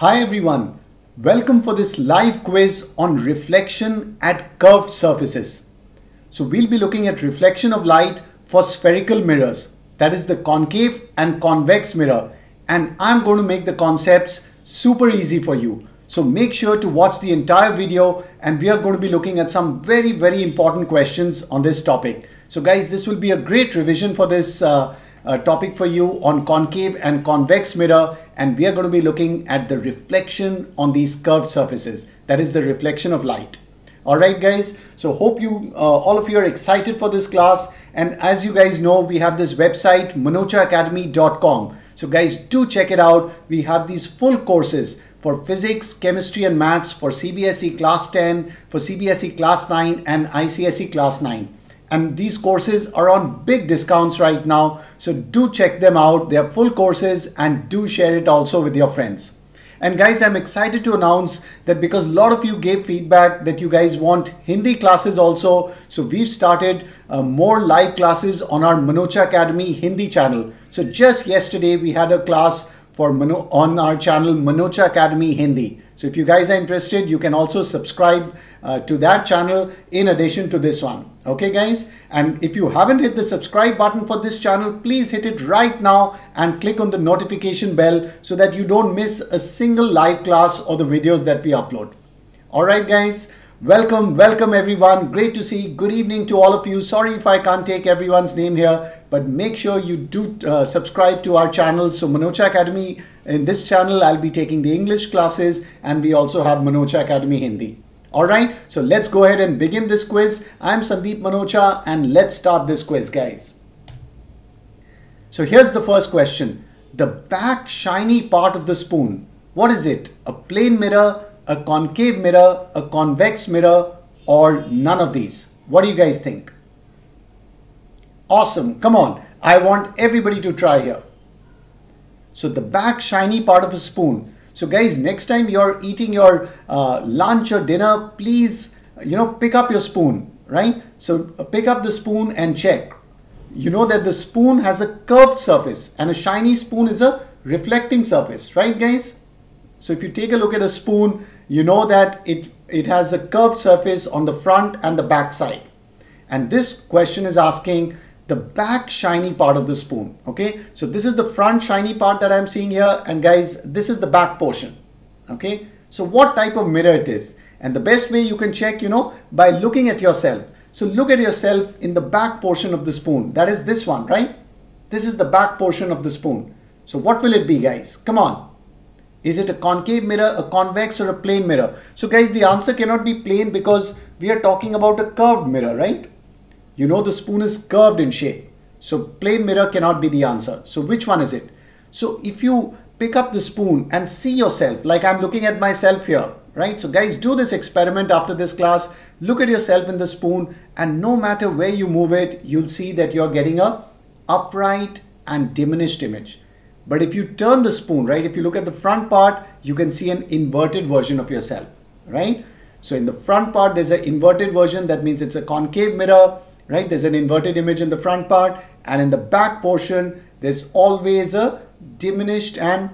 Hi everyone, welcome for this live quiz on reflection at curved surfaces. So we'll be looking at reflection of light for spherical mirrors, that is the concave and convex mirror. And I'm going to make the concepts super easy for you. So make sure to watch the entire video and we are going to be looking at some very, very important questions on this topic. So guys, this will be a great revision for this uh, uh, topic for you on concave and convex mirror and we are going to be looking at the reflection on these curved surfaces. That is the reflection of light. All right guys? So hope you uh, all of you are excited for this class. And as you guys know we have this website manochaacademy.com so guys do check it out. We have these full courses for physics chemistry and maths for CBSE class 10 for CBSE class 9 and ICSE class 9 and these courses are on big discounts right now. So do check them out. They're full courses and do share it also with your friends. And guys, I'm excited to announce that because a lot of you gave feedback that you guys want Hindi classes also. So we've started uh, more live classes on our Manocha Academy Hindi channel. So just yesterday we had a class for Mano on our channel Manocha Academy Hindi. So if you guys are interested, you can also subscribe uh, to that channel in addition to this one. Okay guys, and if you haven't hit the subscribe button for this channel, please hit it right now and click on the notification bell so that you don't miss a single live class or the videos that we upload. Alright guys, welcome, welcome everyone. Great to see. Good evening to all of you. Sorry if I can't take everyone's name here, but make sure you do uh, subscribe to our channel. So Manocha Academy, in this channel, I'll be taking the English classes and we also have Manocha Academy Hindi. Alright, so let's go ahead and begin this quiz. I'm Sandeep Manocha and let's start this quiz guys. So here's the first question. The back shiny part of the spoon, what is it? A plane mirror, a concave mirror, a convex mirror or none of these? What do you guys think? Awesome, come on. I want everybody to try here. So the back shiny part of a spoon, so guys, next time you're eating your uh, lunch or dinner, please, you know, pick up your spoon, right? So uh, pick up the spoon and check. You know that the spoon has a curved surface and a shiny spoon is a reflecting surface, right guys? So if you take a look at a spoon, you know that it, it has a curved surface on the front and the back side. And this question is asking, the back shiny part of the spoon. Okay, so this is the front shiny part that I'm seeing here. And guys, this is the back portion. Okay, so what type of mirror it is? And the best way you can check, you know, by looking at yourself. So look at yourself in the back portion of the spoon. That is this one, right? This is the back portion of the spoon. So what will it be, guys? Come on. Is it a concave mirror, a convex or a plane mirror? So guys, the answer cannot be plane because we are talking about a curved mirror, right? You know the spoon is curved in shape. So plane mirror cannot be the answer. So which one is it? So if you pick up the spoon and see yourself, like I'm looking at myself here, right? So guys, do this experiment after this class. Look at yourself in the spoon and no matter where you move it, you'll see that you're getting a upright and diminished image. But if you turn the spoon, right, if you look at the front part, you can see an inverted version of yourself, right? So in the front part, there's an inverted version. That means it's a concave mirror right? There's an inverted image in the front part and in the back portion, there's always a diminished and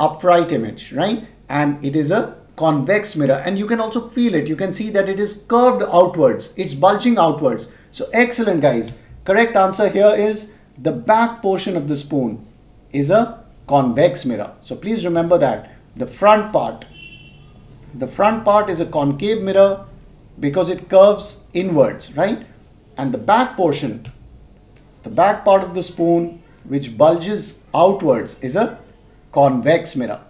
upright image, right? And it is a convex mirror and you can also feel it. You can see that it is curved outwards. It's bulging outwards. So excellent guys. Correct answer here is the back portion of the spoon is a convex mirror. So please remember that the front part, the front part is a concave mirror because it curves inwards, right? and the back portion, the back part of the spoon which bulges outwards is a convex mirror.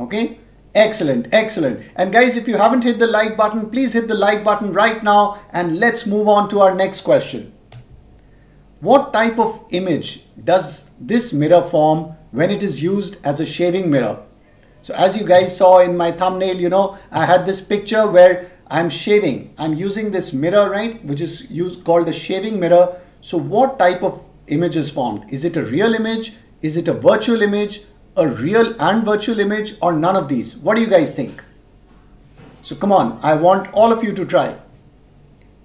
Okay, excellent, excellent. And guys, if you haven't hit the like button, please hit the like button right now and let's move on to our next question. What type of image does this mirror form when it is used as a shaving mirror? So as you guys saw in my thumbnail, you know, I had this picture where I'm shaving. I'm using this mirror, right, which is used, called a shaving mirror. So what type of image is formed? Is it a real image? Is it a virtual image? A real and virtual image or none of these? What do you guys think? So come on, I want all of you to try.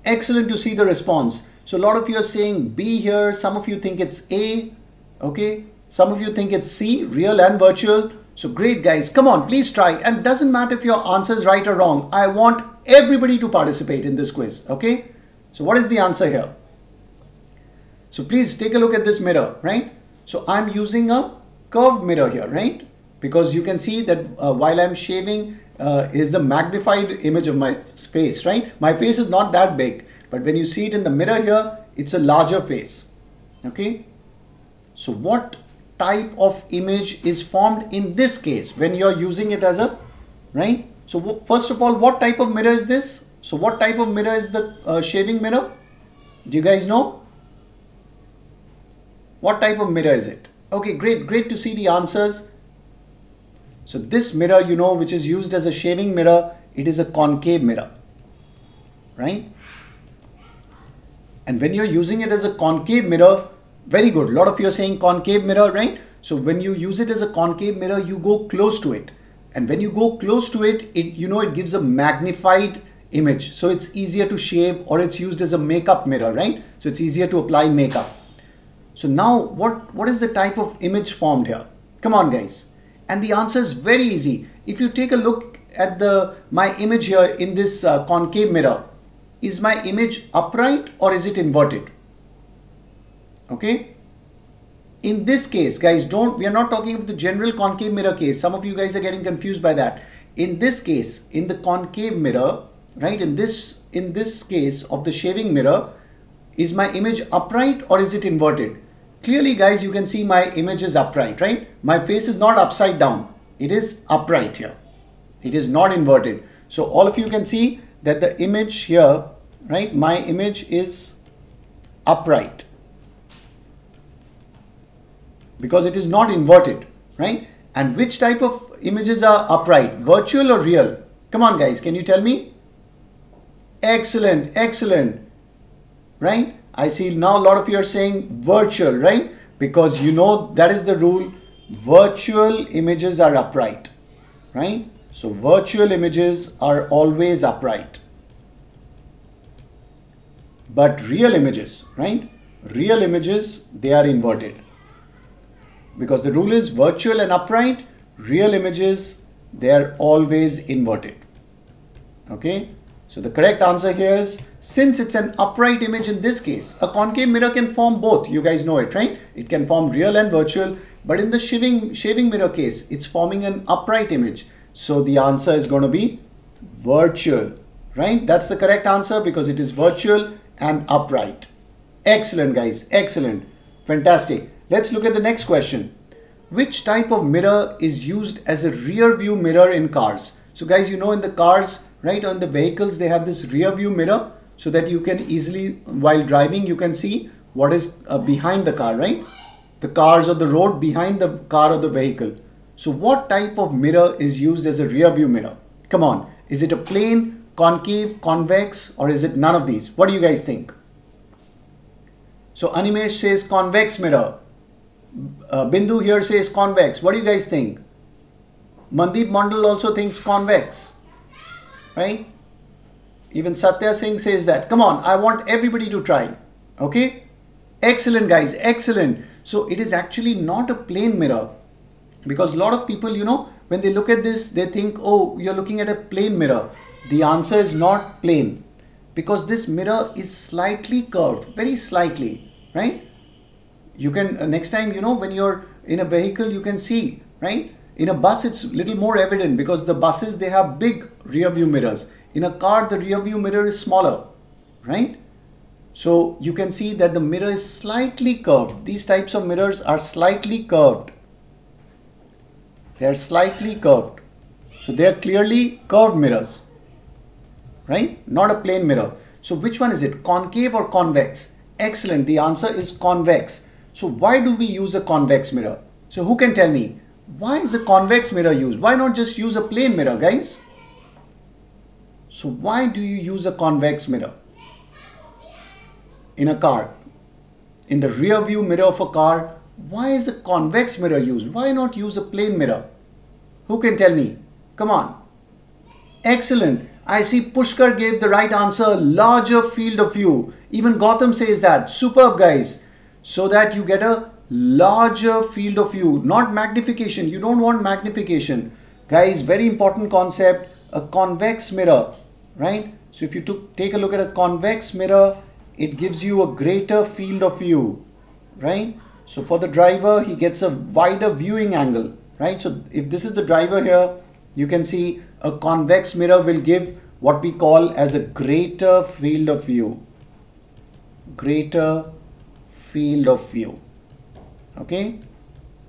Excellent to see the response. So a lot of you are saying B here. Some of you think it's A. Okay. Some of you think it's C, real and virtual. So great guys, come on, please try. And doesn't matter if your answer is right or wrong. I want everybody to participate in this quiz, okay? So what is the answer here? So please take a look at this mirror, right? So I'm using a curved mirror here, right? Because you can see that uh, while I'm shaving uh, is the magnified image of my face, right? My face is not that big, but when you see it in the mirror here, it's a larger face, okay? So what type of image is formed in this case when you're using it as a, right? So first of all, what type of mirror is this? So what type of mirror is the uh, shaving mirror? Do you guys know? What type of mirror is it? Okay, great, great to see the answers. So this mirror, you know, which is used as a shaving mirror, it is a concave mirror, right? And when you're using it as a concave mirror, very good. A lot of you are saying concave mirror, right? So when you use it as a concave mirror, you go close to it. And when you go close to it, it you know, it gives a magnified image. So it's easier to shave or it's used as a makeup mirror, right? So it's easier to apply makeup. So now what, what is the type of image formed here? Come on guys. And the answer is very easy. If you take a look at the my image here in this uh, concave mirror, is my image upright or is it inverted? Okay. In this case, guys, don't, we are not talking about the general concave mirror case. Some of you guys are getting confused by that. In this case, in the concave mirror, right, in this, in this case of the shaving mirror, is my image upright or is it inverted? Clearly guys, you can see my image is upright, right? My face is not upside down. It is upright here. It is not inverted. So all of you can see that the image here, right? My image is upright because it is not inverted, right? And which type of images are upright, virtual or real? Come on guys, can you tell me? Excellent, excellent, right? I see now a lot of you are saying virtual, right? Because you know that is the rule. Virtual images are upright, right? So virtual images are always upright. But real images, right? Real images, they are inverted. Because the rule is virtual and upright, real images, they are always inverted. Okay? So the correct answer here is, since it's an upright image in this case, a concave mirror can form both. You guys know it, right? It can form real and virtual. But in the shaving, shaving mirror case, it's forming an upright image. So the answer is going to be virtual, right? That's the correct answer because it is virtual and upright. Excellent, guys. Excellent. Fantastic. Let's look at the next question. Which type of mirror is used as a rear view mirror in cars? So guys, you know in the cars, right on the vehicles they have this rear view mirror so that you can easily while driving you can see what is uh, behind the car right the cars or the road behind the car or the vehicle so what type of mirror is used as a rear view mirror come on is it a plane concave convex or is it none of these what do you guys think so animesh says convex mirror uh, bindu here says convex what do you guys think mandeep mandal also thinks convex right? Even Satya Singh says that. Come on, I want everybody to try. Okay? Excellent, guys. Excellent. So it is actually not a plane mirror because a lot of people, you know, when they look at this, they think, oh, you're looking at a plane mirror. The answer is not plane because this mirror is slightly curved, very slightly, right? You can, uh, next time, you know, when you're in a vehicle, you can see, right? In a bus, it's little more evident because the buses, they have big rear view mirrors. In a car, the rear view mirror is smaller, right? So you can see that the mirror is slightly curved. These types of mirrors are slightly curved. They are slightly curved. So they are clearly curved mirrors, right? Not a plane mirror. So which one is it? Concave or convex? Excellent. The answer is convex. So why do we use a convex mirror? So who can tell me? Why is a convex mirror used? Why not just use a plane mirror, guys? So why do you use a convex mirror in a car? In the rear view mirror of a car, why is a convex mirror used? Why not use a plane mirror? Who can tell me? Come on. Excellent. I see Pushkar gave the right answer, larger field of view. Even Gautam says that. Superb guys. So that you get a larger field of view, not magnification. You don't want magnification. Guys, very important concept, a convex mirror, right? So if you took, take a look at a convex mirror, it gives you a greater field of view, right? So for the driver, he gets a wider viewing angle, right? So if this is the driver here, you can see a convex mirror will give what we call as a greater field of view. Greater field of view. Okay.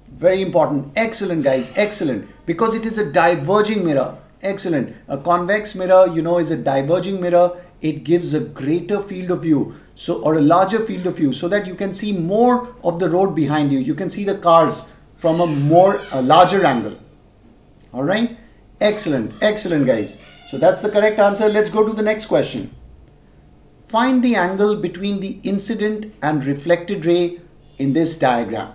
Very important. Excellent guys. Excellent. Because it is a diverging mirror. Excellent. A convex mirror, you know, is a diverging mirror. It gives a greater field of view. So, or a larger field of view so that you can see more of the road behind you. You can see the cars from a more, a larger angle. All right. Excellent. Excellent guys. So that's the correct answer. Let's go to the next question. Find the angle between the incident and reflected ray in this diagram.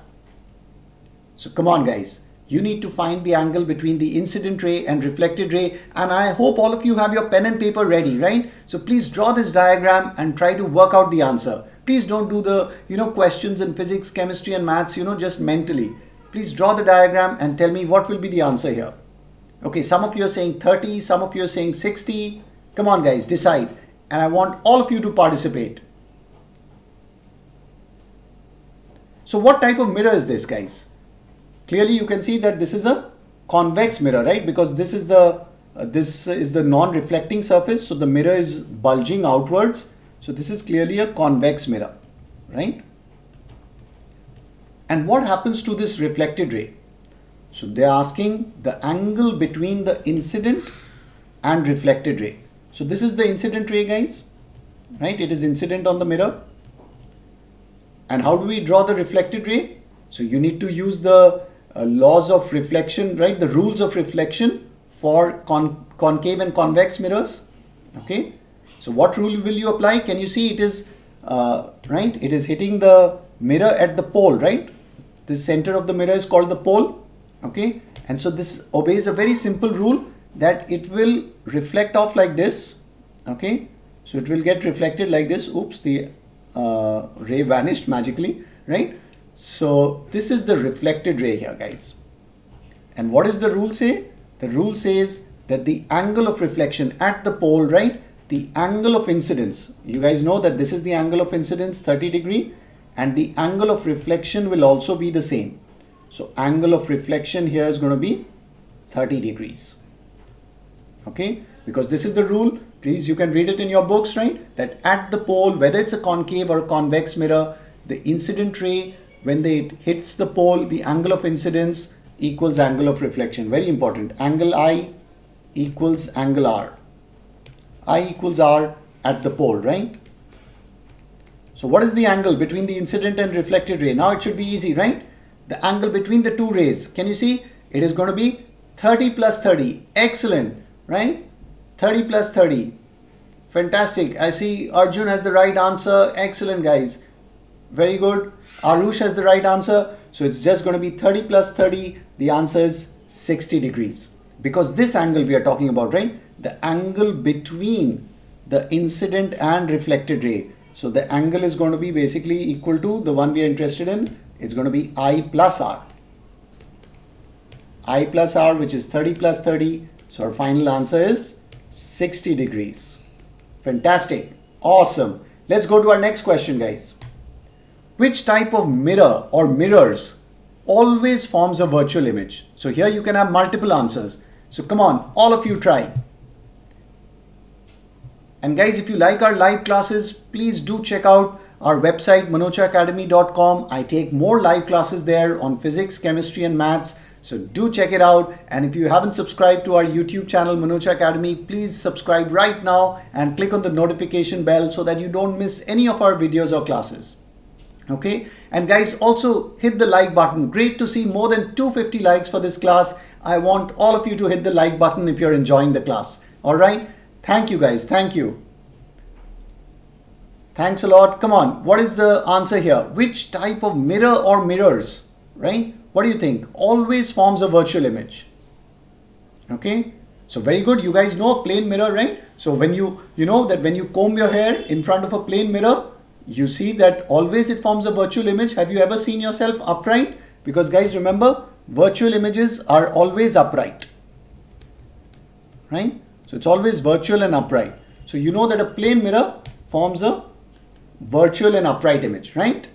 So come on guys, you need to find the angle between the incident ray and reflected ray and I hope all of you have your pen and paper ready, right? So please draw this diagram and try to work out the answer. Please don't do the, you know, questions in physics, chemistry and maths, you know, just mentally. Please draw the diagram and tell me what will be the answer here. Okay, some of you are saying 30, some of you are saying 60. Come on guys, decide. And I want all of you to participate. So what type of mirror is this guys? Clearly you can see that this is a convex mirror, right? Because this is the uh, this is the non-reflecting surface. So the mirror is bulging outwards. So this is clearly a convex mirror, right? And what happens to this reflected ray? So they're asking the angle between the incident and reflected ray. So this is the incident ray guys, right? It is incident on the mirror. And how do we draw the reflected ray? So you need to use the laws of reflection, right? The rules of reflection for con concave and convex mirrors. Okay. So what rule will you apply? Can you see it is, uh, right? It is hitting the mirror at the pole, right? The center of the mirror is called the pole. Okay. And so this obeys a very simple rule that it will reflect off like this. Okay. So it will get reflected like this. Oops, the uh, ray vanished magically, right? So this is the reflected ray here guys. And what does the rule say? The rule says that the angle of reflection at the pole, right? The angle of incidence, you guys know that this is the angle of incidence 30 degree and the angle of reflection will also be the same. So angle of reflection here is going to be 30 degrees. Okay, because this is the rule. Please, you can read it in your books, right? That at the pole, whether it's a concave or a convex mirror, the incident ray when it hits the pole, the angle of incidence equals angle of reflection. Very important. Angle I equals angle R. I equals R at the pole, right? So what is the angle between the incident and reflected ray? Now it should be easy, right? The angle between the two rays. Can you see? It is going to be 30 plus 30. Excellent, right? 30 plus 30. Fantastic. I see Arjun has the right answer. Excellent, guys. Very good. Arush has the right answer. So it's just going to be 30 plus 30. The answer is 60 degrees. Because this angle we are talking about, right? The angle between the incident and reflected ray. So the angle is going to be basically equal to the one we are interested in. It's going to be I plus R. I plus R which is 30 plus 30. So our final answer is 60 degrees. Fantastic. Awesome. Let's go to our next question guys. Which type of mirror or mirrors always forms a virtual image? So here you can have multiple answers. So come on, all of you try. And guys, if you like our live classes, please do check out our website manochaacademy.com. I take more live classes there on physics, chemistry and maths. So do check it out. And if you haven't subscribed to our YouTube channel, Manocha Academy, please subscribe right now and click on the notification bell so that you don't miss any of our videos or classes okay? And guys also hit the like button. Great to see more than 250 likes for this class. I want all of you to hit the like button if you're enjoying the class. All right? Thank you guys. Thank you. Thanks a lot. Come on. What is the answer here? Which type of mirror or mirrors right? What do you think? Always forms a virtual image. Okay? So very good. You guys know a plane mirror right? So when you you know that when you comb your hair in front of a plane mirror you see that always it forms a virtual image. Have you ever seen yourself upright? Because guys, remember, virtual images are always upright, right? So it's always virtual and upright. So you know that a plane mirror forms a virtual and upright image, right?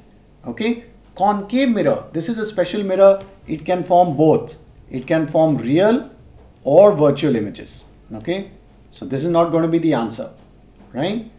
Okay. Concave mirror, this is a special mirror. It can form both. It can form real or virtual images, okay? So this is not going to be the answer, right?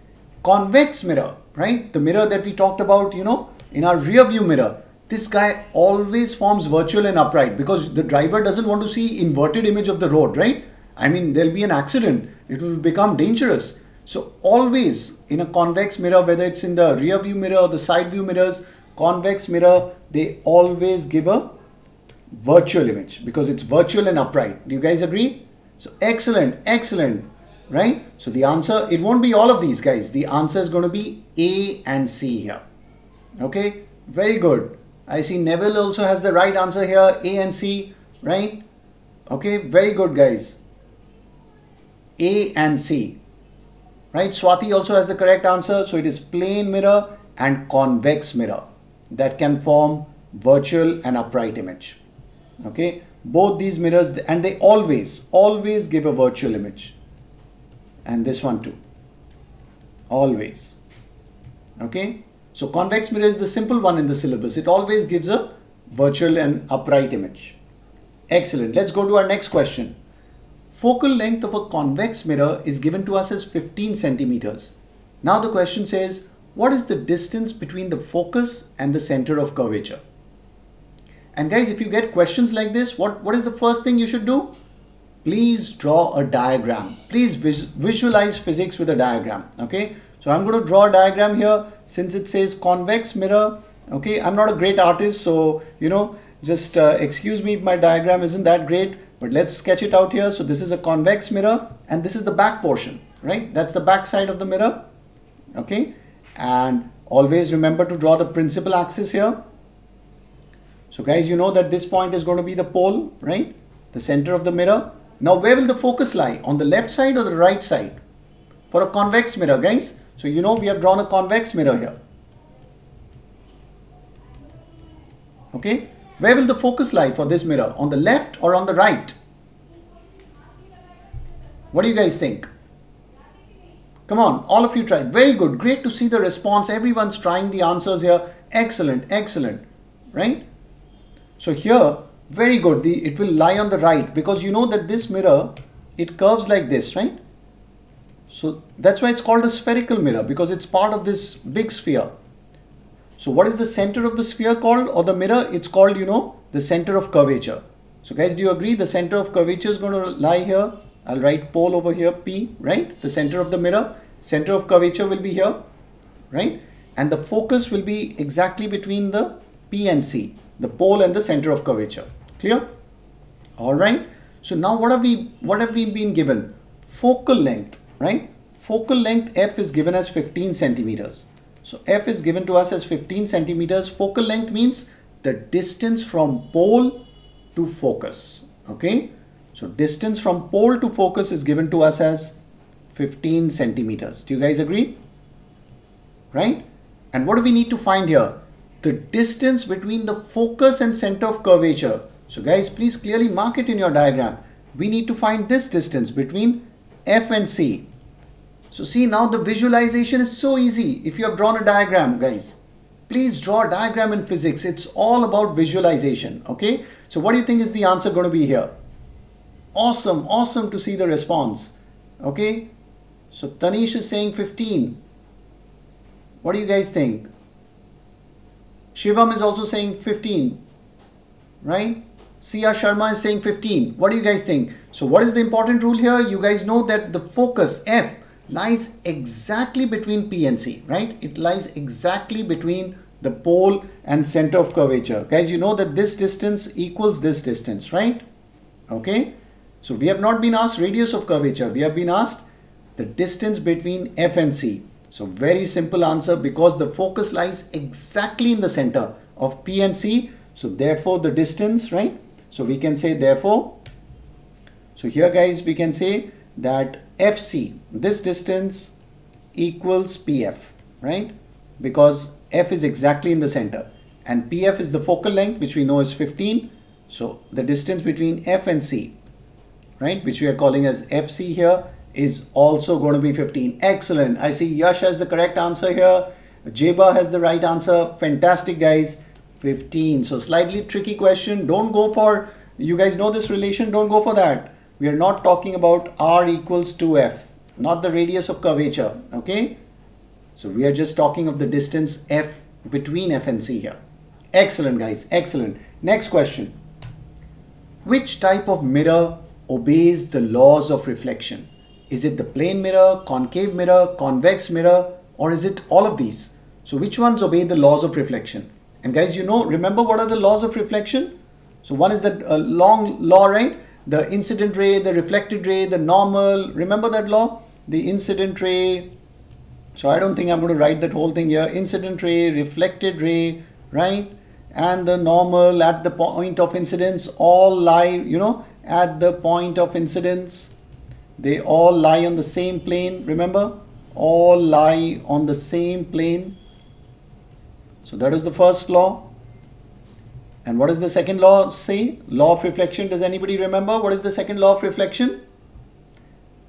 Convex mirror, right? The mirror that we talked about, you know, in our rear view mirror. This guy always forms virtual and upright because the driver doesn't want to see inverted image of the road, right? I mean, there'll be an accident. It will become dangerous. So always in a convex mirror, whether it's in the rear view mirror or the side view mirrors, convex mirror, they always give a virtual image because it's virtual and upright. Do you guys agree? So excellent, excellent right? So the answer, it won't be all of these guys. The answer is going to be A and C here. Okay, very good. I see Neville also has the right answer here, A and C, right? Okay, very good guys. A and C, right? Swati also has the correct answer. So it is plane mirror and convex mirror that can form virtual and upright image. Okay, both these mirrors and they always, always give a virtual image and this one too. Always. Okay? So convex mirror is the simple one in the syllabus. It always gives a virtual and upright image. Excellent. Let's go to our next question. Focal length of a convex mirror is given to us as 15 centimeters. Now the question says what is the distance between the focus and the center of curvature? And guys if you get questions like this what what is the first thing you should do please draw a diagram. Please vis visualize physics with a diagram. Okay. So I'm going to draw a diagram here since it says convex mirror. Okay. I'm not a great artist. So, you know, just uh, excuse me if my diagram isn't that great, but let's sketch it out here. So this is a convex mirror and this is the back portion, right? That's the back side of the mirror. Okay. And always remember to draw the principal axis here. So guys, you know that this point is going to be the pole, right? The center of the mirror now where will the focus lie? On the left side or the right side? For a convex mirror guys. So you know we have drawn a convex mirror here. Okay. Where will the focus lie for this mirror? On the left or on the right? What do you guys think? Come on, all of you try. Very good. Great to see the response. Everyone's trying the answers here. Excellent, excellent. Right? So here, very good. The it will lie on the right because you know that this mirror it curves like this right? So that's why it's called a spherical mirror because it's part of this big sphere. So what is the center of the sphere called? Or the mirror it's called you know the center of curvature. So guys do you agree? The center of curvature is going to lie here. I'll write pole over here P right? The center of the mirror center of curvature will be here right? And the focus will be exactly between the P and C the pole and the center of curvature Clear? All right. So now what have we what have we been given? Focal length, right? Focal length f is given as 15 centimeters. So f is given to us as 15 centimeters. Focal length means the distance from pole to focus. Okay. So distance from pole to focus is given to us as 15 centimeters. Do you guys agree? Right? And what do we need to find here? The distance between the focus and center of curvature. So guys, please clearly mark it in your diagram. We need to find this distance between F and C. So see now the visualization is so easy if you have drawn a diagram guys. Please draw a diagram in physics. It's all about visualization. Okay. So what do you think is the answer going to be here? Awesome. Awesome to see the response. Okay. So Tanish is saying 15. What do you guys think? Shivam is also saying 15. Right? Sia Sharma is saying 15. What do you guys think? So what is the important rule here? You guys know that the focus F lies exactly between P and C, right? It lies exactly between the pole and center of curvature. Guys, you know that this distance equals this distance, right? Okay. So we have not been asked radius of curvature. We have been asked the distance between F and C. So very simple answer because the focus lies exactly in the center of P and C. So therefore the distance, right? So we can say therefore, so here guys we can say that FC, this distance equals PF, right? because f is exactly in the center. And pf is the focal length which we know is 15 so the distance between f and c right which we are calling as fc here is also going to be 15 excellent. I see yash has the correct answer here. Jeba has the right answer. Fantastic guys 15 so slightly tricky question. Don't go for you guys know this relation? Don't go for that. We are not talking about r equals to f not the radius of curvature okay? So we are just talking of the distance f between f and c here. Excellent guys. Excellent. Next question. Which type of mirror obeys the laws of reflection? Is it the plane mirror concave mirror convex mirror or is it all of these? So which ones obey the laws of reflection and guys, you know, remember what are the laws of reflection? So one is that uh, long law, right? The incident ray, the reflected ray, the normal. Remember that law? The incident ray. So I don't think I'm going to write that whole thing here. Incident ray, reflected ray, right? And the normal at the point of incidence all lie, you know, at the point of incidence. They all lie on the same plane. Remember? All lie on the same plane so that is the first law. And what does the second law say? Law of reflection. Does anybody remember? What is the second law of reflection?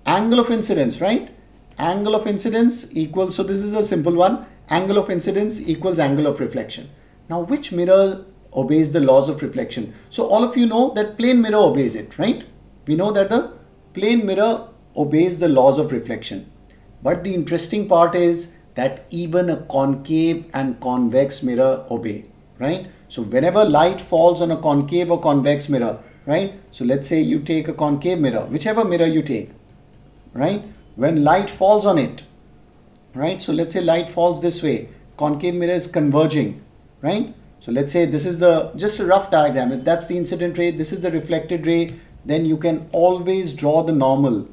Angle of incidence, right? Angle of incidence equals, so this is a simple one. Angle of incidence equals angle of reflection. Now, which mirror obeys the laws of reflection? So all of you know that plane mirror obeys it, right? We know that the plane mirror obeys the laws of reflection. But the interesting part is that even a concave and convex mirror obey, right? So whenever light falls on a concave or convex mirror, right? So let's say you take a concave mirror, whichever mirror you take, right? When light falls on it, right? So let's say light falls this way, concave mirror is converging, right? So let's say this is the, just a rough diagram. If that's the incident ray, this is the reflected ray, then you can always draw the normal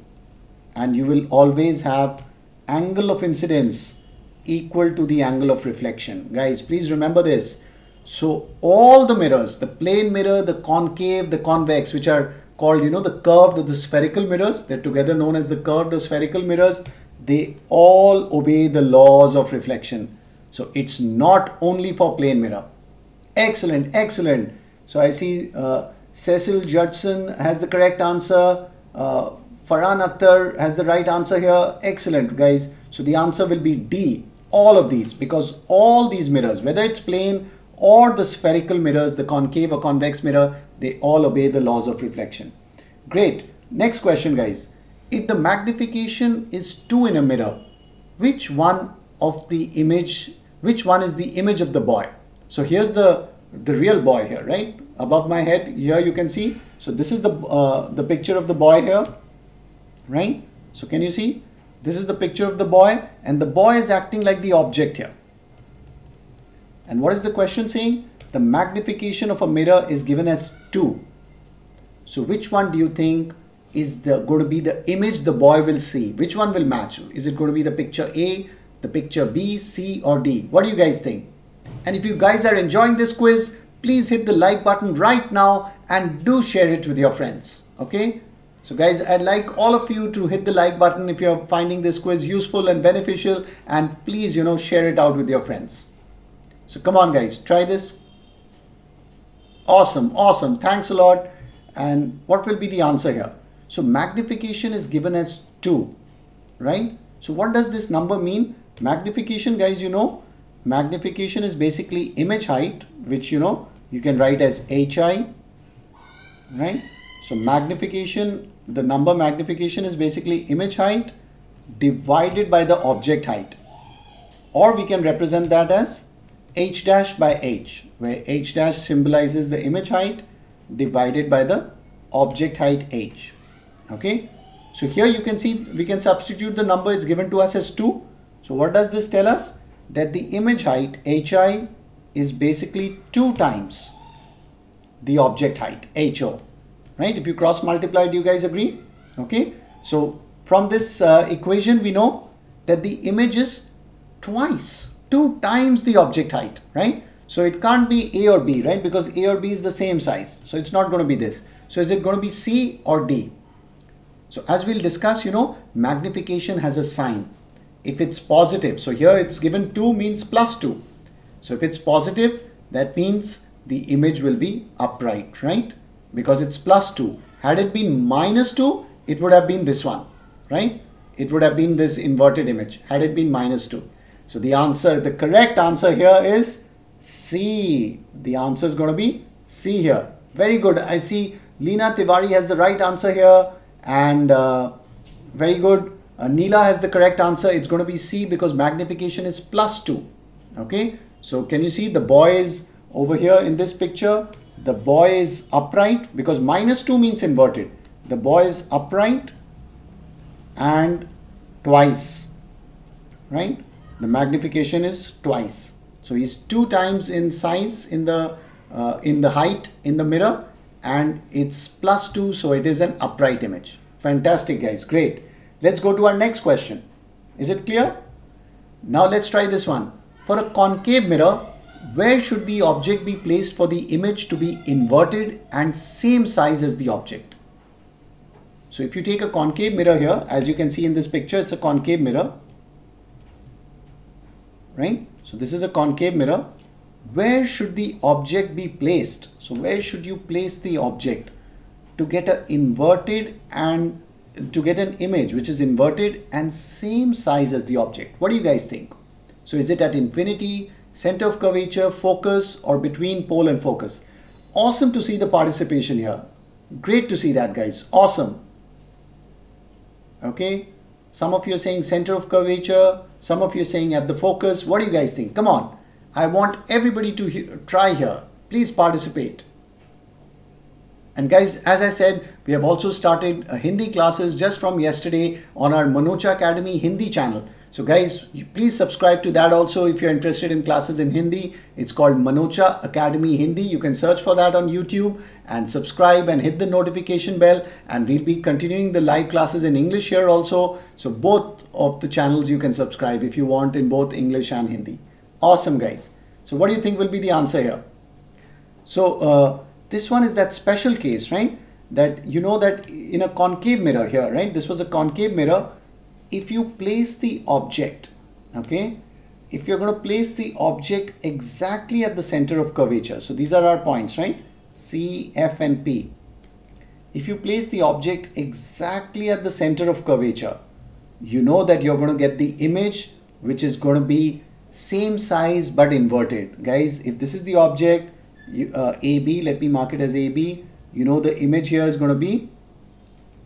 and you will always have angle of incidence equal to the angle of reflection. Guys, please remember this. So all the mirrors, the plane mirror, the concave, the convex, which are called, you know, the curved or the spherical mirrors, they're together known as the curved or spherical mirrors, they all obey the laws of reflection. So it's not only for plane mirror. Excellent, excellent. So I see uh, Cecil Judson has the correct answer. Uh, Farhan Akhtar has the right answer here. Excellent, guys. So the answer will be D all of these because all these mirrors, whether it's plane or the spherical mirrors, the concave or convex mirror, they all obey the laws of reflection. Great. Next question, guys. If the magnification is 2 in a mirror, which one of the image, which one is the image of the boy? So here's the, the real boy here, right? Above my head, here you can see. So this is the, uh, the picture of the boy here, right? So can you see? This is the picture of the boy and the boy is acting like the object here. And what is the question saying? The magnification of a mirror is given as 2. So which one do you think is the going to be the image the boy will see? Which one will match? Is it going to be the picture A, the picture B, C or D? What do you guys think? And if you guys are enjoying this quiz, please hit the like button right now and do share it with your friends. Okay? So guys, I'd like all of you to hit the like button if you're finding this quiz useful and beneficial and please, you know, share it out with your friends. So come on guys, try this. Awesome, awesome. Thanks a lot. And what will be the answer here? So magnification is given as 2, right? So what does this number mean? Magnification, guys, you know, magnification is basically image height, which, you know, you can write as HI, right? So magnification, the number magnification is basically image height divided by the object height. Or we can represent that as h dash by h, where h dash symbolizes the image height divided by the object height h. Okay. So here you can see we can substitute the number it's given to us as 2. So what does this tell us? That the image height hi is basically 2 times the object height ho right? If you cross multiply, do you guys agree? Okay, so from this uh, equation, we know that the image is twice, two times the object height, right? So it can't be A or B, right? Because A or B is the same size. So it's not going to be this. So is it going to be C or D? So as we'll discuss, you know, magnification has a sign. if it's positive. So here it's given 2 means plus 2. So if it's positive, that means the image will be upright, right? Because it's plus 2. Had it been minus 2, it would have been this one, right? It would have been this inverted image had it been minus 2. So the answer, the correct answer here is C. The answer is going to be C here. Very good. I see Leena Tiwari has the right answer here and uh, very good. Uh, Neela has the correct answer. It's going to be C because magnification is plus 2. Okay. So can you see the boy is over here in this picture? The boy is upright because minus 2 means inverted. The boy is upright and twice, right? The magnification is twice. So he's two times in size in the uh, in the height in the mirror and it's plus 2 so it is an upright image. Fantastic guys, great. Let's go to our next question. Is it clear? Now let's try this one. For a concave mirror, where should the object be placed for the image to be inverted and same size as the object? So if you take a concave mirror here, as you can see in this picture, it's a concave mirror, right? So this is a concave mirror. Where should the object be placed? So where should you place the object to get an inverted and to get an image which is inverted and same size as the object? What do you guys think? So is it at infinity, center of curvature, focus or between pole and focus? Awesome to see the participation here. Great to see that guys. Awesome. Okay? Some of you are saying center of curvature. Some of you are saying at the focus. What do you guys think? Come on. I want everybody to he try here. Please participate. And guys as I said we have also started uh, Hindi classes just from yesterday on our Manocha Academy Hindi channel so guys, please subscribe to that also if you're interested in classes in Hindi. It's called Manocha Academy Hindi. You can search for that on YouTube and subscribe and hit the notification bell and we'll be continuing the live classes in English here also. So both of the channels you can subscribe if you want in both English and Hindi. Awesome guys. So what do you think will be the answer here? So uh, this one is that special case, right? That you know that in a concave mirror here, right? This was a concave mirror if you place the object, okay, if you're going to place the object exactly at the center of curvature, so these are our points, right? C, F and P. If you place the object exactly at the center of curvature, you know that you're going to get the image which is going to be same size but inverted. Guys, if this is the object, you, uh, AB, let me mark it as AB, you know the image here is going to be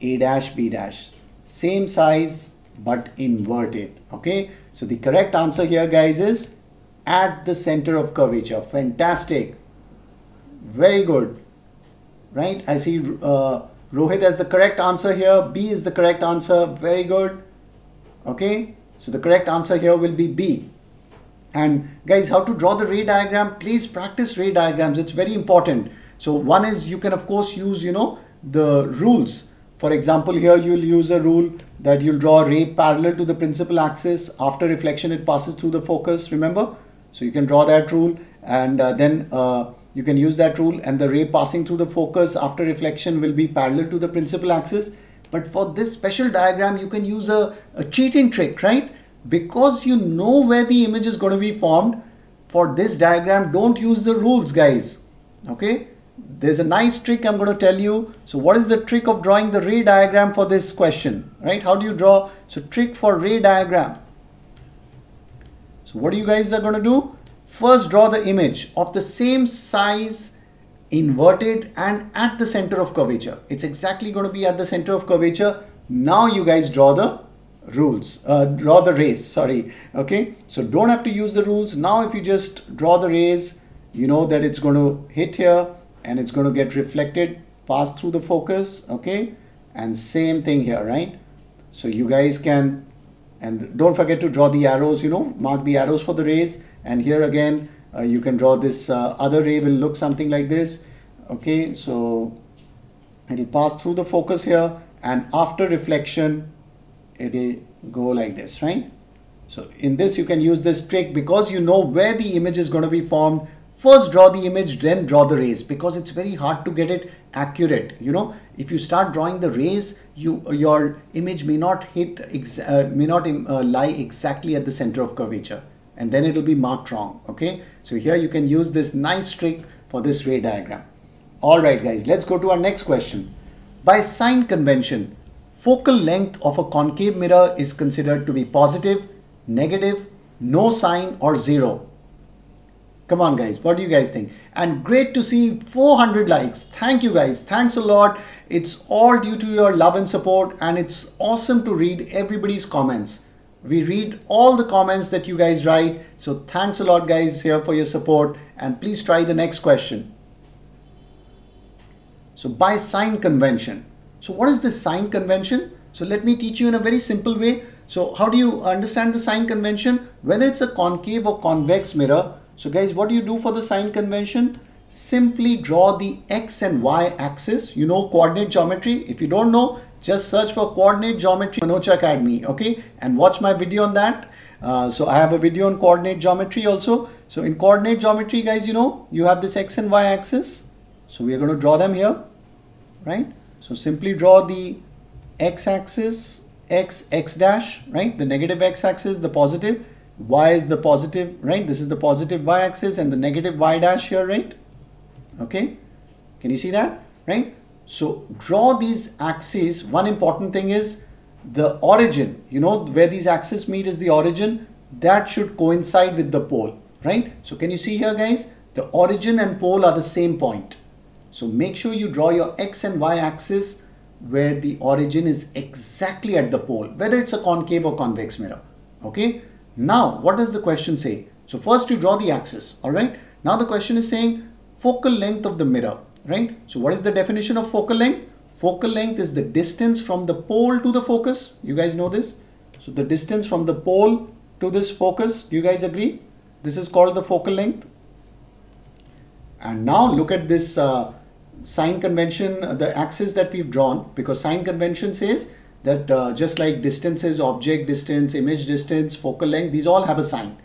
A dash, B dash. Same size but inverted. Okay, so the correct answer here guys is at the center of curvature. Fantastic. Very good. Right, I see uh, Rohit as the correct answer here. B is the correct answer. Very good. Okay, so the correct answer here will be B. And guys, how to draw the ray diagram? Please practice ray diagrams. It's very important. So one is you can of course use, you know, the rules for example, here you'll use a rule that you'll draw a ray parallel to the principal axis. After reflection, it passes through the focus, remember? So you can draw that rule and uh, then uh, you can use that rule and the ray passing through the focus after reflection will be parallel to the principal axis. But for this special diagram, you can use a, a cheating trick, right? Because you know where the image is going to be formed, for this diagram, don't use the rules, guys. Okay? There's a nice trick I'm going to tell you. So what is the trick of drawing the ray diagram for this question, right? How do you draw? So trick for ray diagram. So what you guys are going to do? First draw the image of the same size inverted and at the center of curvature. It's exactly going to be at the center of curvature. Now you guys draw the rules, uh, draw the rays, sorry. Okay, so don't have to use the rules. Now if you just draw the rays, you know that it's going to hit here and it's going to get reflected pass through the focus okay? And same thing here right? So you guys can and don't forget to draw the arrows you know mark the arrows for the rays and here again uh, you can draw this uh, other ray will look something like this okay? So it will pass through the focus here and after reflection it will go like this right? So in this you can use this trick because you know where the image is going to be formed first draw the image then draw the rays because it's very hard to get it accurate you know. If you start drawing the rays you your image may not hit uh, may not uh, lie exactly at the center of curvature and then it will be marked wrong okay? So here you can use this nice trick for this ray diagram. All right guys let's go to our next question. By sign convention focal length of a concave mirror is considered to be positive negative no sign or zero come on guys. What do you guys think? And great to see 400 likes. Thank you guys. Thanks a lot. It's all due to your love and support and it's awesome to read everybody's comments. We read all the comments that you guys write. So thanks a lot guys here for your support. And please try the next question. So by sign convention. So what is this sign convention? So let me teach you in a very simple way. So how do you understand the sign convention? Whether it's a concave or convex mirror so guys, what do you do for the sign convention? Simply draw the X and Y axis. You know coordinate geometry. If you don't know, just search for coordinate geometry Manocha Academy, okay? And watch my video on that. Uh, so I have a video on coordinate geometry also. So in coordinate geometry, guys, you know, you have this X and Y axis. So we are going to draw them here, right? So simply draw the X axis, X, X dash, right? The negative X axis, the positive y is the positive, right? This is the positive y-axis and the negative y dash here, right? Okay, can you see that, right? So draw these axes. One important thing is the origin, you know, where these axes meet is the origin that should coincide with the pole, right? So can you see here guys, the origin and pole are the same point. So make sure you draw your x and y axis where the origin is exactly at the pole, whether it's a concave or convex mirror, okay? Now, what does the question say? So first you draw the axis, all right? Now the question is saying focal length of the mirror, right? So what is the definition of focal length? Focal length is the distance from the pole to the focus. You guys know this? So the distance from the pole to this focus, do you guys agree? This is called the focal length. And now look at this uh, sign convention, the axis that we've drawn because sign convention says that uh, just like distances, object distance, image distance, focal length, these all have a sign.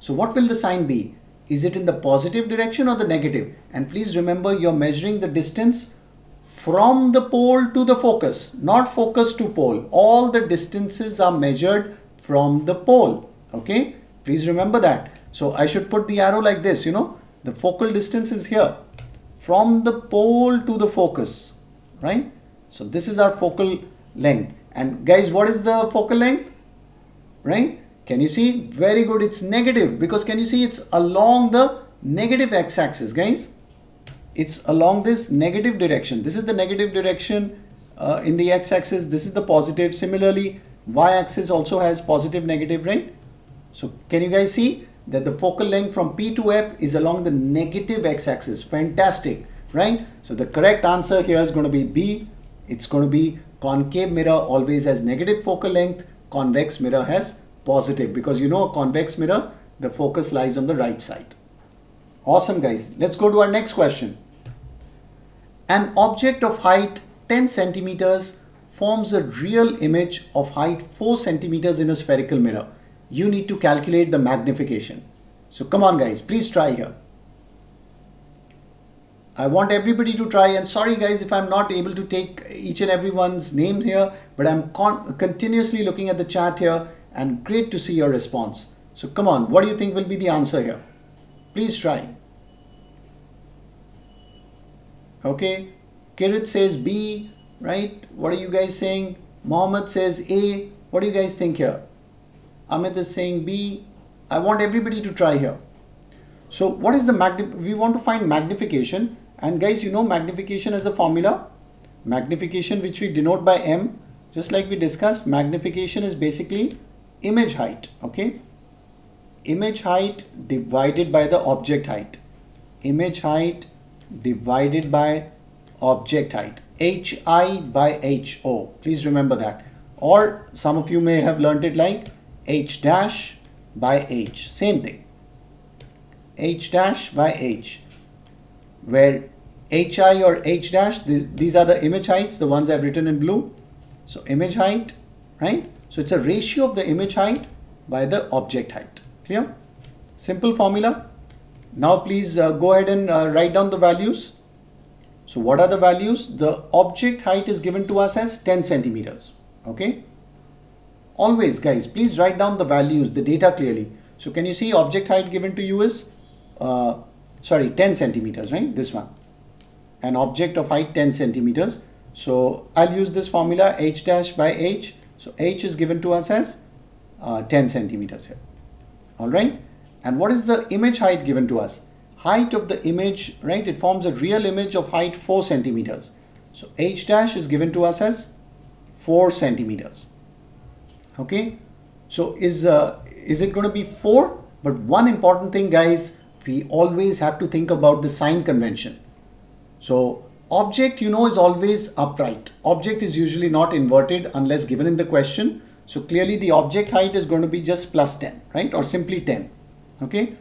So what will the sign be? Is it in the positive direction or the negative? And please remember you're measuring the distance from the pole to the focus, not focus to pole. All the distances are measured from the pole. Okay, please remember that. So I should put the arrow like this, you know, the focal distance is here from the pole to the focus, right? So this is our focal length. And guys, what is the focal length? Right? Can you see? Very good. It's negative because can you see it's along the negative x-axis, guys? It's along this negative direction. This is the negative direction uh, in the x-axis. This is the positive. Similarly, y-axis also has positive, negative, right? So can you guys see that the focal length from P to F is along the negative x-axis? Fantastic, right? So the correct answer here is going to be B. It's going to be concave mirror always has negative focal length, convex mirror has positive because you know a convex mirror, the focus lies on the right side. Awesome guys. Let's go to our next question. An object of height 10 centimeters forms a real image of height 4 centimeters in a spherical mirror. You need to calculate the magnification. So come on guys, please try here. I want everybody to try and sorry guys if I'm not able to take each and everyone's name here but I'm continuously looking at the chat here and great to see your response. So come on, what do you think will be the answer here? Please try. Okay, Kirit says B, right? What are you guys saying? Mohammed says A. What do you guys think here? Amit is saying B. I want everybody to try here. So what is the magni we want to find magnification and guys, you know magnification as a formula. Magnification which we denote by M, just like we discussed, magnification is basically image height, okay? Image height divided by the object height. Image height divided by object height. HI by HO. Please remember that. Or some of you may have learned it like H dash by H. Same thing. H dash by H where hi or h dash, these, these are the image heights, the ones I've written in blue. So image height, right? So it's a ratio of the image height by the object height. Clear? Simple formula. Now please uh, go ahead and uh, write down the values. So what are the values? The object height is given to us as 10 centimeters. Okay. Always guys, please write down the values, the data clearly. So can you see object height given to you is, uh, sorry, 10 centimeters, right? This one. An object of height 10 centimeters. So I'll use this formula h dash by h. So h is given to us as uh, 10 centimeters here. All right. And what is the image height given to us? Height of the image, right? It forms a real image of height 4 centimeters. So h dash is given to us as 4 centimeters. Okay. So is, uh, is it going to be 4? But one important thing guys, we always have to think about the sign convention. So object you know is always upright. Object is usually not inverted unless given in the question. So clearly the object height is going to be just plus 10, right? Or simply 10. Okay.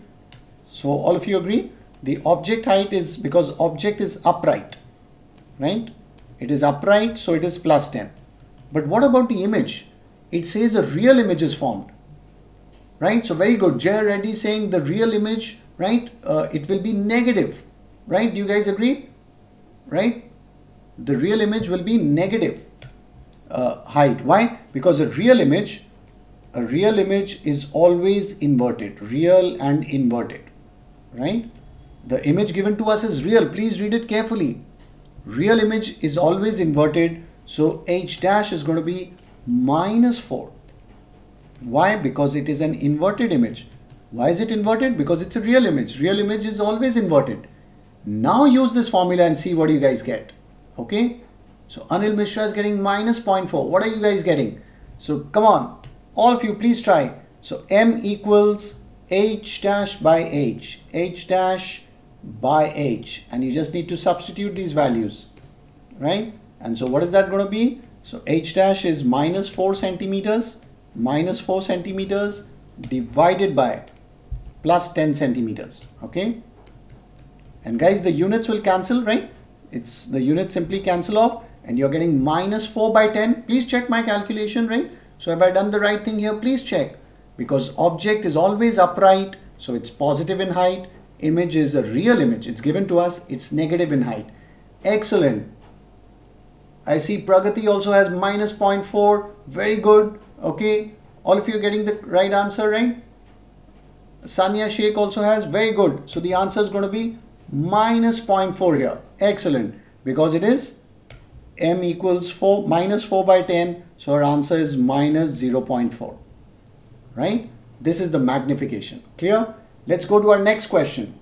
So all of you agree? The object height is because object is upright, right? It is upright, so it is plus 10. But what about the image? It says a real image is formed, right? So very good. Jay Reddy saying the real image, right? Uh, it will be negative, right? Do you guys agree? Right? The real image will be negative uh, height. Why? Because a real image, a real image is always inverted, real and inverted, right? The image given to us is real. Please read it carefully. Real image is always inverted. So h dash is going to be minus 4. Why? Because it is an inverted image. Why is it inverted? Because it's a real image. Real image is always inverted. Now use this formula and see what you guys get. Okay. So Anil Mishra is getting minus 0.4. What are you guys getting? So come on, all of you please try. So m equals h dash by h, h dash by h and you just need to substitute these values, right? And so what is that going to be? So h dash is minus 4 centimeters, minus 4 centimeters divided by plus 10 centimeters, okay? And guys, the units will cancel, right? It's the units simply cancel off and you're getting minus 4 by 10. Please check my calculation, right? So have I done the right thing here? Please check because object is always upright. So it's positive in height. Image is a real image. It's given to us. It's negative in height. Excellent. I see Pragati also has minus 0.4. Very good. Okay. All of you are getting the right answer, right? Sanya Sheikh also has. Very good. So the answer is going to be minus 0.4 here. Excellent. Because it is m equals 4 minus 4 by 10 so our answer is minus 0.4 right? This is the magnification. Clear? Let's go to our next question.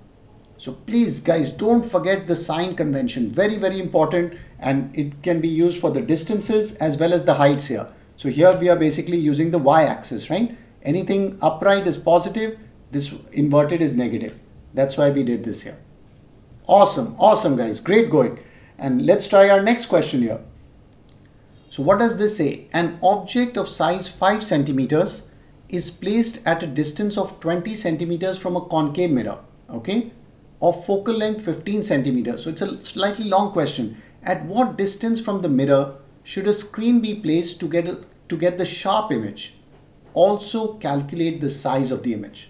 So please guys don't forget the sign convention. Very very important. And it can be used for the distances as well as the heights here. So here we are basically using the y-axis right? Anything upright is positive this inverted is negative that's why we did this here awesome awesome guys great going and let's try our next question here. So what does this say? An object of size 5 centimeters is placed at a distance of 20 centimeters from a concave mirror, okay, of focal length 15 centimeters. So it's a slightly long question. At what distance from the mirror should a screen be placed to get, a, to get the sharp image? Also calculate the size of the image.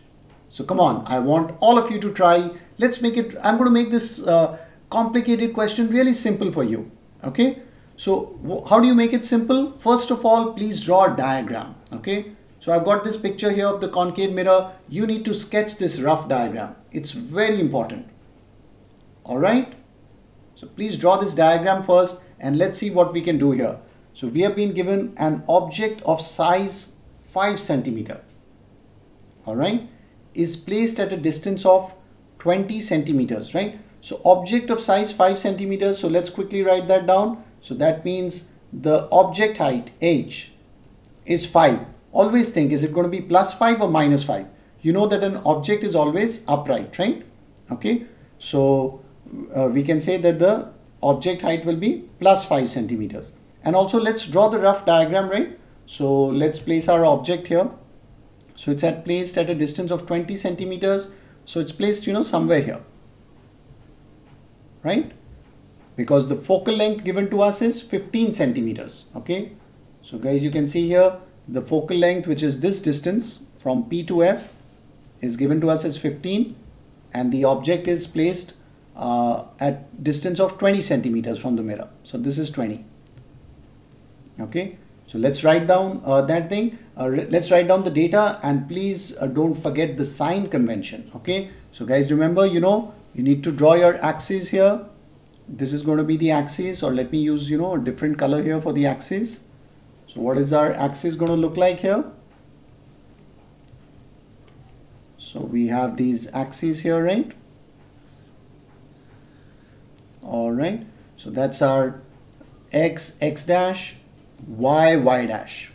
So come on, I want all of you to try. Let's make it, I'm going to make this uh, complicated question really simple for you. Okay. So how do you make it simple? First of all, please draw a diagram. Okay. So I've got this picture here of the concave mirror. You need to sketch this rough diagram. It's very important. All right. So please draw this diagram first and let's see what we can do here. So we have been given an object of size 5 centimeter. All right. Is placed at a distance of 20 centimeters, right? So object of size 5 centimeters. So let's quickly write that down. So that means the object height h is 5. Always think is it going to be plus 5 or minus 5? You know that an object is always upright, right? Okay. So uh, we can say that the object height will be plus 5 centimeters. And also let's draw the rough diagram, right? So let's place our object here. So it's at placed at a distance of 20 centimeters. So it's placed, you know, somewhere here right? Because the focal length given to us is 15 centimeters, okay? So guys, you can see here, the focal length, which is this distance from P to F is given to us as 15 and the object is placed uh, at distance of 20 centimeters from the mirror. So this is 20. Okay. So let's write down uh, that thing. Uh, let's write down the data and please uh, don't forget the sign convention. Okay. So guys, remember, you know, you need to draw your axis here. This is going to be the axis or let me use, you know, a different color here for the axis. So what is our axis going to look like here? So we have these axes here, right? All right. So that's our x, x dash, y, y dash,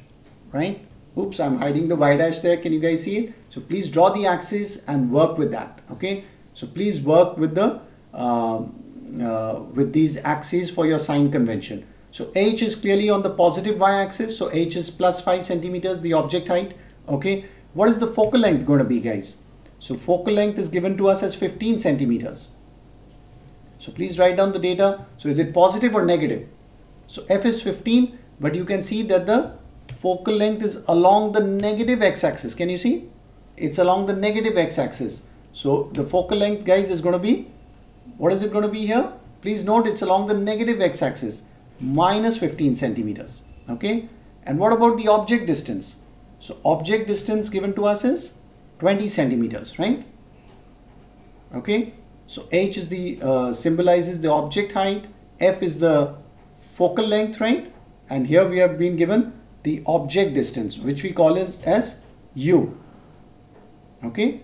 right? Oops, I'm hiding the y dash there. Can you guys see it? So please draw the axis and work with that. Okay. So please work with the uh, uh, with these axes for your sign convention. So h is clearly on the positive y-axis. So h is plus 5 centimeters, the object height. Okay. What is the focal length going to be, guys? So focal length is given to us as 15 centimeters. So please write down the data. So is it positive or negative? So f is 15, but you can see that the focal length is along the negative x-axis. Can you see? It's along the negative x-axis. So the focal length, guys, is going to be, what is it going to be here? Please note it's along the negative x-axis, minus 15 centimeters. Okay. And what about the object distance? So object distance given to us is 20 centimeters, right? Okay, so h is the uh, symbolizes the object height, f is the focal length, right? And here we have been given the object distance, which we call as, as u. Okay,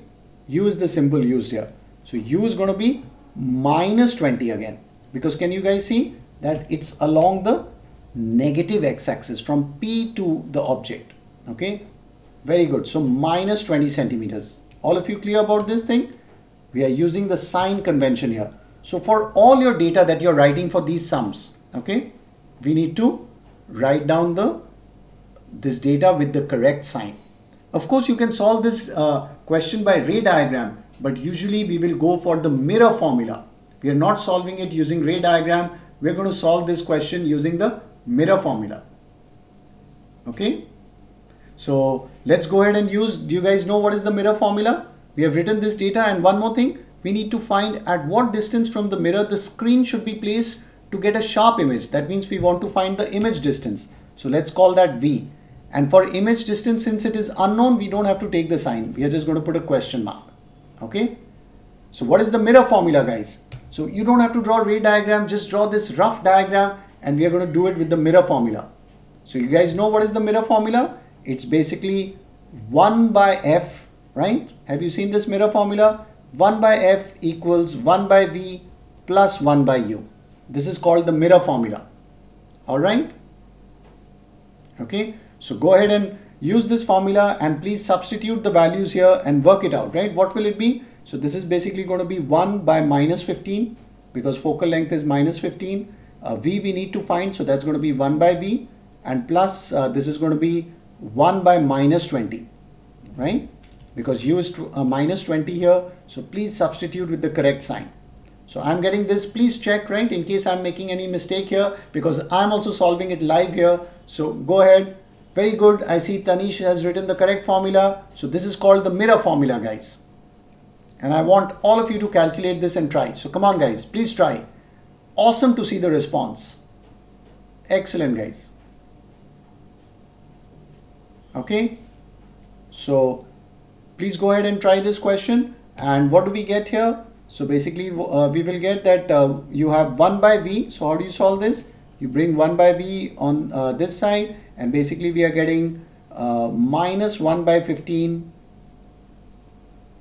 u is the symbol used here. So u is going to be minus 20 again, because can you guys see that it's along the negative x-axis from P to the object. Okay, very good. So minus 20 centimeters. All of you clear about this thing? We are using the sign convention here. So for all your data that you're writing for these sums, okay, we need to write down the this data with the correct sign. Of course, you can solve this uh, question by ray diagram, but usually we will go for the mirror formula. We are not solving it using ray diagram. We're going to solve this question using the mirror formula. Okay. So let's go ahead and use, do you guys know what is the mirror formula? We have written this data and one more thing, we need to find at what distance from the mirror the screen should be placed to get a sharp image. That means we want to find the image distance. So let's call that V. And for image distance, since it is unknown, we don't have to take the sign. We are just going to put a question mark. Okay. So what is the mirror formula guys? So you don't have to draw ray diagram, just draw this rough diagram and we are going to do it with the mirror formula. So you guys know what is the mirror formula? it's basically 1 by f, right? Have you seen this mirror formula? 1 by f equals 1 by v plus 1 by u. This is called the mirror formula. All right? Okay, so go ahead and use this formula and please substitute the values here and work it out, right? What will it be? So this is basically going to be 1 by minus 15 because focal length is minus 15. Uh, v we need to find, so that's going to be 1 by v and plus uh, this is going to be 1 by minus 20 right because u is uh, minus 20 here so please substitute with the correct sign so I'm getting this please check right in case I'm making any mistake here because I'm also solving it live here. So go ahead. Very good. I see Tanish has written the correct formula. So this is called the mirror formula guys. And I want all of you to calculate this and try. So come on guys please try. Awesome to see the response. Excellent guys. Okay? So please go ahead and try this question. And what do we get here so basically uh, we will get that uh, you have 1 by v so how do you solve this you bring 1 by v on uh, this side and basically we are getting uh, minus 1 by 15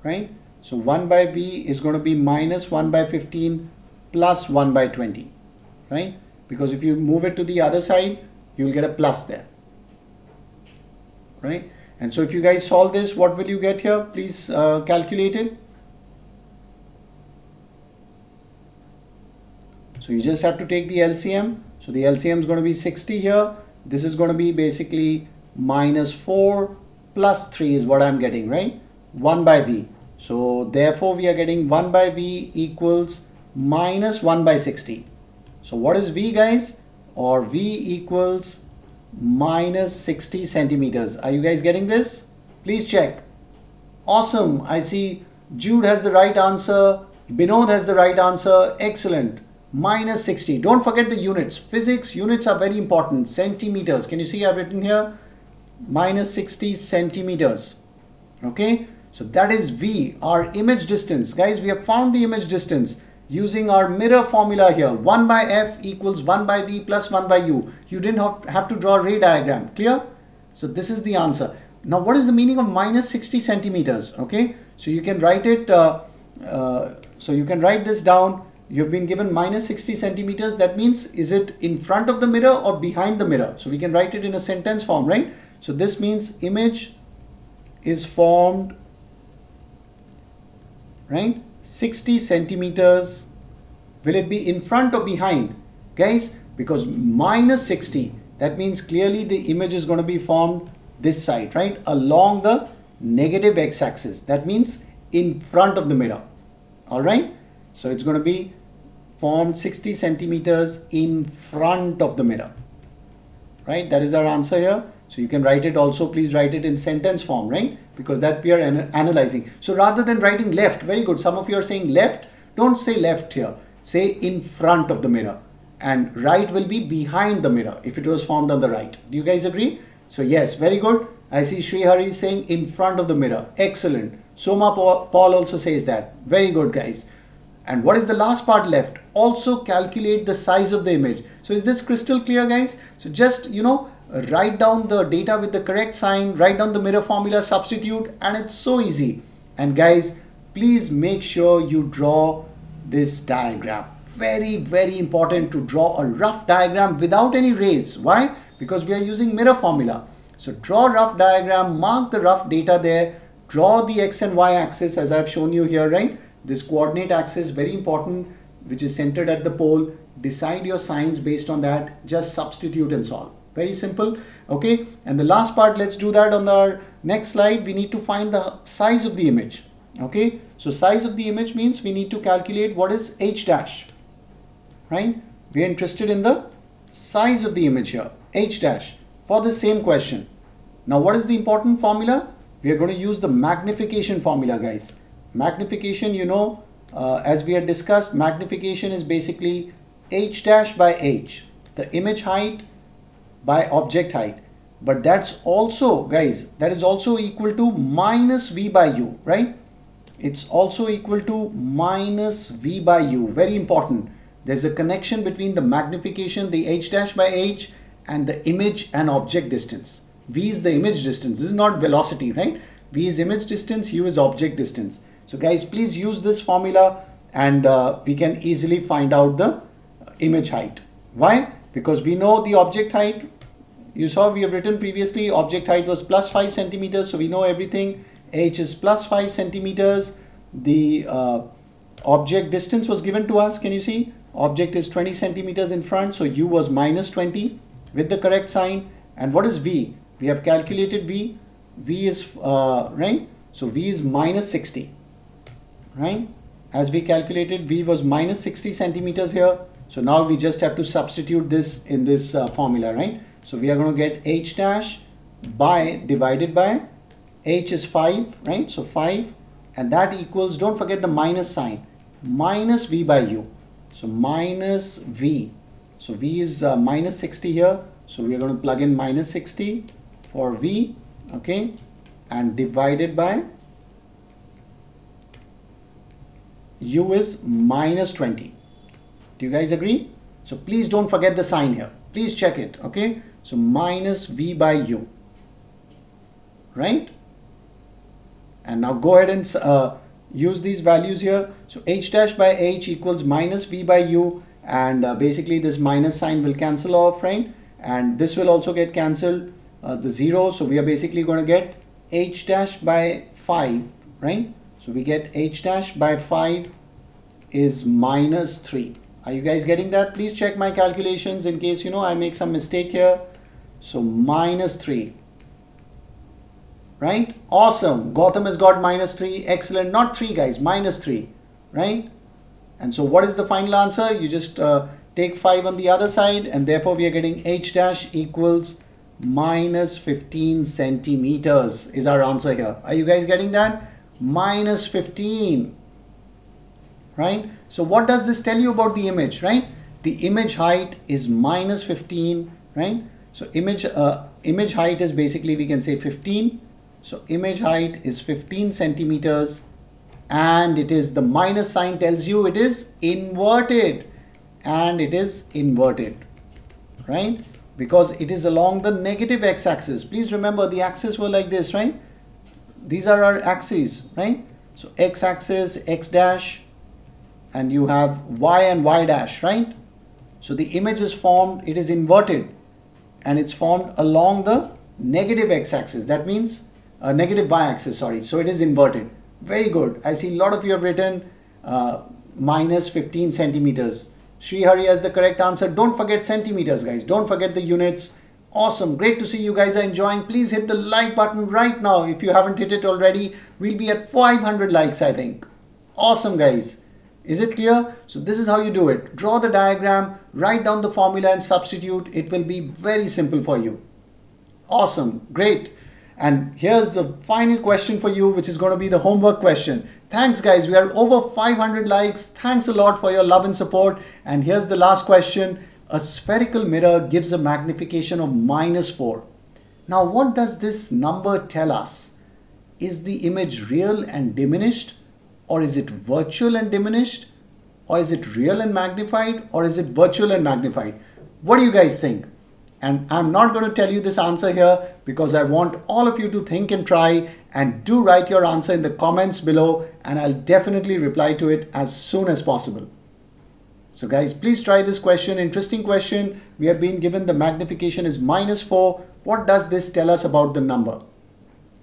right so 1 by v is going to be minus 1 by 15 plus 1 by 20 right because if you move it to the other side you'll get a plus there right? And so if you guys solve this, what will you get here? Please uh, calculate it. So you just have to take the LCM. So the LCM is going to be 60 here. This is going to be basically minus 4 plus 3 is what I'm getting, right? 1 by V. So therefore we are getting 1 by V equals minus 1 by 60. So what is V guys? Or V equals minus 60 centimeters. Are you guys getting this? Please check. Awesome. I see Jude has the right answer. Binod has the right answer. Excellent. Minus 60. Don't forget the units. Physics units are very important. Centimeters. Can you see I've written here? Minus 60 centimeters. Okay. So that is V, our image distance. Guys, we have found the image distance using our mirror formula here. 1 by F equals 1 by V plus 1 by U. You didn't have to draw a ray diagram. Clear? So this is the answer. Now what is the meaning of minus 60 centimeters? Okay. So you can write it, uh, uh, so you can write this down. You've been given minus 60 centimeters. That means is it in front of the mirror or behind the mirror? So we can write it in a sentence form, right? So this means image is formed right? 60 centimeters. Will it be in front or behind? Guys because minus 60 that means clearly the image is going to be formed this side right? Along the negative x-axis. That means in front of the mirror. All right so it's going to be formed 60 centimeters in front of the mirror right that is our answer here so you can write it also please write it in sentence form right because that we are an analyzing. So rather than writing left, very good. Some of you are saying left. Don't say left here. Say in front of the mirror. And right will be behind the mirror if it was formed on the right. Do you guys agree? So yes, very good. I see Sri Hari saying in front of the mirror. Excellent. Soma Paul also says that. Very good guys. And what is the last part left? Also calculate the size of the image. So is this crystal clear guys? So just, you know, write down the data with the correct sign, write down the mirror formula, substitute, and it's so easy. And guys, please make sure you draw this diagram. Very, very important to draw a rough diagram without any rays. Why? Because we are using mirror formula. So draw rough diagram, mark the rough data there, draw the x and y axis as I've shown you here, right? This coordinate axis, very important, which is centered at the pole. Decide your signs based on that. Just substitute and solve. Very simple okay? And the last part let's do that on our next slide. We need to find the size of the image okay? So size of the image means we need to calculate what is h dash right? We are interested in the size of the image here h dash for the same question. Now what is the important formula? We are going to use the magnification formula guys magnification you know uh, as we had discussed magnification is basically h dash by h the image height by object height. But that's also guys that is also equal to minus v by u right? It's also equal to minus v by u. Very important. There's a connection between the magnification the h dash by h and the image and object distance. V is the image distance. This is not velocity right? V is image distance u is object distance so guys please use this formula and uh, we can easily find out the image height. Why? Because we know the object height. You saw we have written previously object height was plus 5 centimeters so we know everything. H is plus 5 centimeters. The uh, object distance was given to us can you see? Object is 20 centimeters in front so u was minus 20 with the correct sign. And what is v? We have calculated v. V is uh, right? So v is minus 60 right as we calculated v was minus 60 centimeters here so now we just have to substitute this in this uh, formula, right? So we are going to get h dash by divided by h is 5, right? So 5 and that equals, don't forget the minus sign, minus v by u. So minus v. So v is uh, minus 60 here. So we are going to plug in minus 60 for v, okay? And divided by u is minus 20. Do you guys agree? So please don't forget the sign here. Please check it. Okay. So minus V by U. Right? And now go ahead and uh, use these values here. So H dash by H equals minus V by U. And uh, basically this minus sign will cancel off, right? And this will also get cancelled, uh, the zero. So we are basically going to get H dash by 5, right? So we get H dash by 5 is minus 3. Are you guys getting that? Please check my calculations in case, you know, I make some mistake here. So minus 3. Right? Awesome. Gautam has got minus 3. Excellent. Not 3 guys. Minus 3. Right? And so what is the final answer? You just uh, take 5 on the other side and therefore we are getting h dash equals minus 15 centimeters is our answer here. Are you guys getting that? Minus 15 right? So what does this tell you about the image right? The image height is minus 15 right? So image uh, image height is basically we can say 15 so image height is 15 centimeters and it is the minus sign tells you it is inverted and it is inverted right? Because it is along the negative x-axis please remember the axes were like this right these are our axes right? So x-axis x dash and you have y and y dash right? So the image is formed it is inverted and it's formed along the negative x-axis that means uh, negative y-axis sorry. So it is inverted. Very good. I see a lot of you have written uh, minus 15 centimeters. Sri Hari has the correct answer. Don't forget centimeters guys. Don't forget the units awesome great to see you guys are enjoying please hit the like button right now if you haven't hit it already we'll be at 500 likes I think awesome guys is it clear? So this is how you do it. Draw the diagram, write down the formula and substitute. It will be very simple for you. Awesome, great. And here's the final question for you, which is going to be the homework question. Thanks guys, we are over 500 likes. Thanks a lot for your love and support. And here's the last question. A spherical mirror gives a magnification of minus 4. Now what does this number tell us? Is the image real and diminished or is it virtual and diminished or is it real and magnified or is it virtual and magnified what do you guys think and I'm not going to tell you this answer here because I want all of you to think and try and do write your answer in the comments below and I'll definitely reply to it as soon as possible. So guys, please try this question. Interesting question. We have been given the magnification is minus 4. What does this tell us about the number?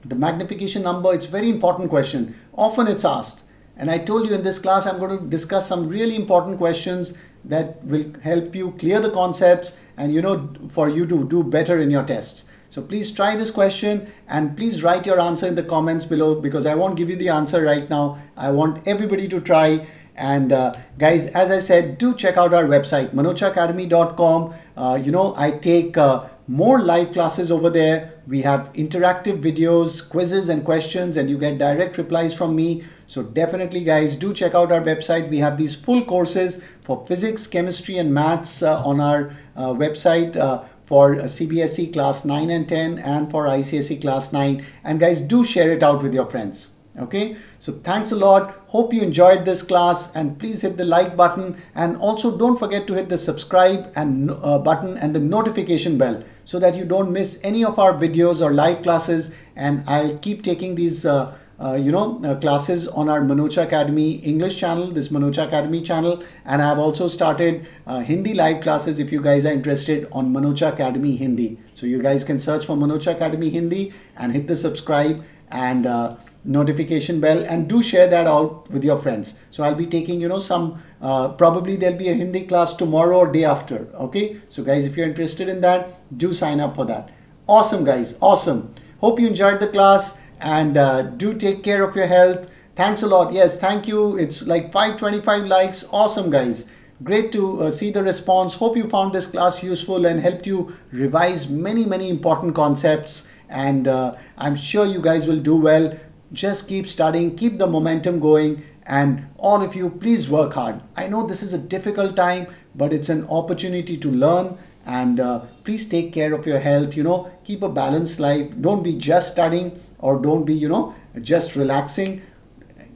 The magnification number, it's very important question. Often it's asked. And I told you in this class, I'm going to discuss some really important questions that will help you clear the concepts and you know for you to do better in your tests. So please try this question and please write your answer in the comments below because I won't give you the answer right now. I want everybody to try and uh, guys, as I said, do check out our website, manochaacademy.com. Uh, you know, I take uh, more live classes over there. We have interactive videos, quizzes and questions and you get direct replies from me. So definitely guys, do check out our website. We have these full courses for physics, chemistry and maths uh, on our uh, website uh, for CBSE class 9 and 10 and for ICSE class 9. And guys, do share it out with your friends. Okay, so thanks a lot. Hope you enjoyed this class and please hit the like button and also don't forget to hit the subscribe and uh, button and the notification bell so that you don't miss any of our videos or live classes and I'll keep taking these uh, uh, you know, uh, classes on our Manocha Academy English channel, this Manocha Academy channel. And I've also started uh, Hindi live classes if you guys are interested on Manocha Academy Hindi. So you guys can search for Manocha Academy Hindi and hit the subscribe and uh, notification bell and do share that out with your friends. So I'll be taking, you know, some, uh, probably there'll be a Hindi class tomorrow or day after. Okay. So guys, if you're interested in that, do sign up for that. Awesome guys. Awesome. Hope you enjoyed the class and uh, do take care of your health. Thanks a lot. Yes, thank you. It's like 525 likes. Awesome, guys. Great to uh, see the response. Hope you found this class useful and helped you revise many, many important concepts. And uh, I'm sure you guys will do well. Just keep studying, keep the momentum going. And all of you, please work hard. I know this is a difficult time, but it's an opportunity to learn and uh, please take care of your health you know. Keep a balanced life. Don't be just studying or don't be you know just relaxing.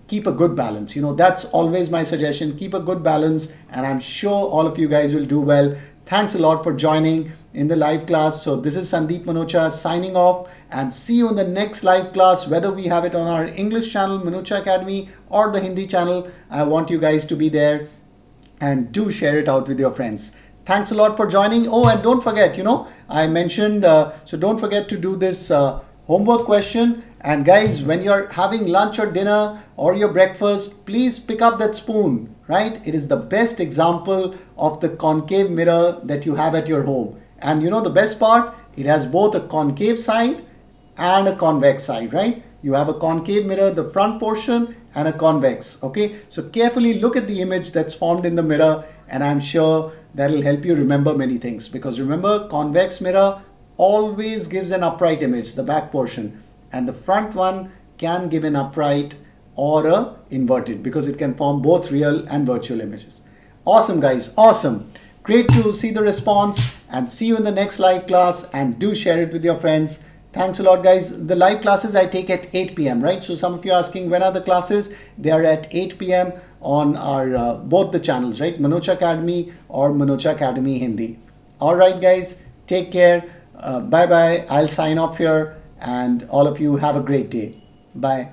Keep a good balance you know. That's always my suggestion. Keep a good balance and i'm sure all of you guys will do well thanks a lot for joining in the live class. So this is sandeep manocha signing off and see you in the next live class whether we have it on our english channel manocha academy or the hindi channel. I want you guys to be there and do share it out with your friends. Thanks a lot for joining. Oh and don't forget you know i mentioned uh, so don't forget to do this uh, homework question. And guys when you're having lunch or dinner or your breakfast please pick up that spoon right? It is the best example of the concave mirror that you have at your home. And you know the best part? It has both a concave side and a convex side right? You have a concave mirror the front portion and a convex okay? So carefully look at the image that's formed in the mirror and i'm sure that'll help you remember many things. Because remember convex mirror always gives an upright image, the back portion, and the front one can give an upright or a inverted because it can form both real and virtual images. Awesome guys, awesome. Great to see the response and see you in the next live class and do share it with your friends. Thanks a lot guys. The live classes I take at 8 p.m. right? So some of you asking when are the classes? They are at 8 p.m. on our uh, both the channels, right? Manocha Academy or Manocha Academy Hindi. All right guys, take care. Uh, bye bye. I'll sign off here and all of you have a great day. Bye.